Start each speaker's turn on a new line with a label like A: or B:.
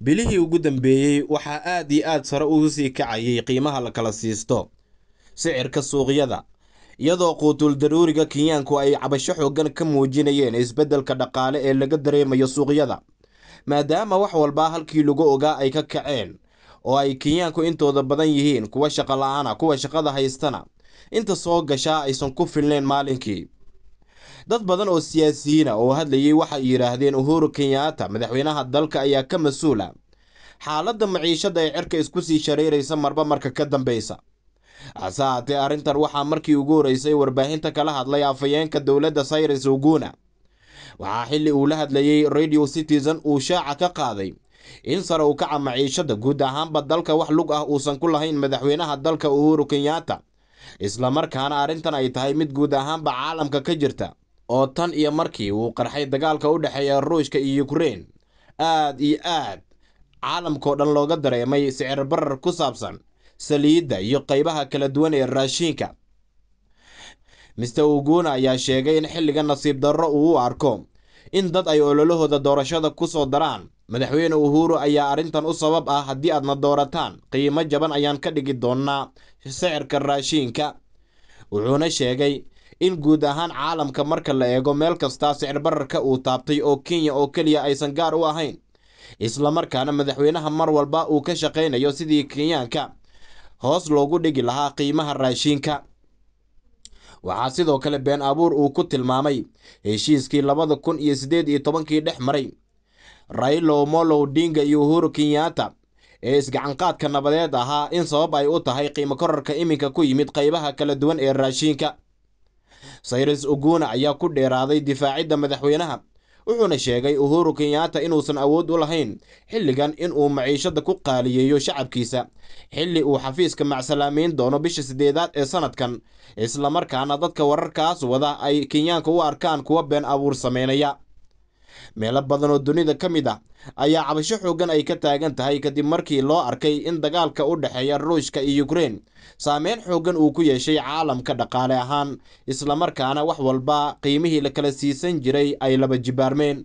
A: bilihii ugu dambeeyey waxaa aad iyo aad sare ugu sii kacayay qiimaha la kala siisto sicirka suuqyada iyadoo quutul daruuriga kenyaanku ay cabasho xoogan ka muujinayeen isbeddelka dhaqaale ee laga dareemayo suuqyada. Maadaama wax walba halkii lagu ogaa ay ka kaceen oo ay kenyaanku intooda badan yihiin kuwa shaqo la'aana kuwa shaqada haystana inta soo gashaa aysan ku filnayn maalinkii dad badan oo siyaasiyiina oo hadlayay waxay yidhaahdeen uhuru kenyaata madaxweynaha dalka ayaa ka mas'uula. Xaaladda maciishadda ee cirka isku sii shareeraysa marba marka ka dambeysa hase haatee arrintan waxaa markii ugu horeysay warbaahinta kala hadlay afhayeenka dowladda cyrus uguna waxaa xilli uu la hadlayey radio citizen uu shaaca ka qaaday in sare u kaca maciishadda guud ahaanba dalka wax lug ah uusan ku lahayn madaxweynaha dalka uhuru kenyaata islamarkaana arrintan ay tahay mid guud ahaanba caalamka ka jirta oo tan iyo markii uu qarxay dagaalka u dhexeeya ruushka iyo ukrein aad iyo aad caalamkao dhan looga dareemay sicir barar ku saabsan saliidda iyo qaybaha kala duwan ee raashiinka mister uguna ayaa sheegay in xilliga nasiib darro uu u arko in dad ay ololahooda doorashada ku soo daraan. Madaxweyne uhuru ayaa arrintan u sabab ah haddii aadna doorataan qiimo jaban ayaan ka dhigi doonnaa sicirka raashiinka wuxuuna sheegay in guud ahaan caalamka marka la eego meel kastaa sicir bararka uu taabtay oo kenya oo keliya aysan gaar u ahayn islamarkaana madaxweynaha mar walba uu ka shaqaynayo sidii kenyaanka hoos loogu dhigi lahaa qiimaha raashiinka waxaa sidoo kale been abuur uu ku tilmaamay heshiiskii labada kun iyo siddeed iyo tobankii dhex maray railo molo odinga iyo uhuru kenyaata ee isgacanqaadka nabadeed ahaa in sabab ay u tahay qiimo korarka iminka ku yimid qaybaha kala duwan ee raashiinka cyrus uguna ayaa ku dheeraaday difaacidda madaxweynaha wuxuuna sheegay uhuru kenyaata inuusan awood u lahayn xilligan inuu maciishadda ku qaaliyeeyo shacabkiisa. Xilli uu xafiiska macsalaameyn doono bisha siddeedaad ee sanadkan islamarkaana dadka wararkaas wada ay kenyaanka u arkaan kuwa been abuur sameynaya meelo badan oo dunida ka mid ah ayaa cabasho xoogan ay ka taagan tahay kadib markii loo arkay in dagaalka u dhexeeya ruushka iyo ukrein saameyn xoogan uu ku yeeshay caalamka dhaqaale ahaan islamarkaana wax walba qiimihii la kala siisan jiray ay laba jibaarmeen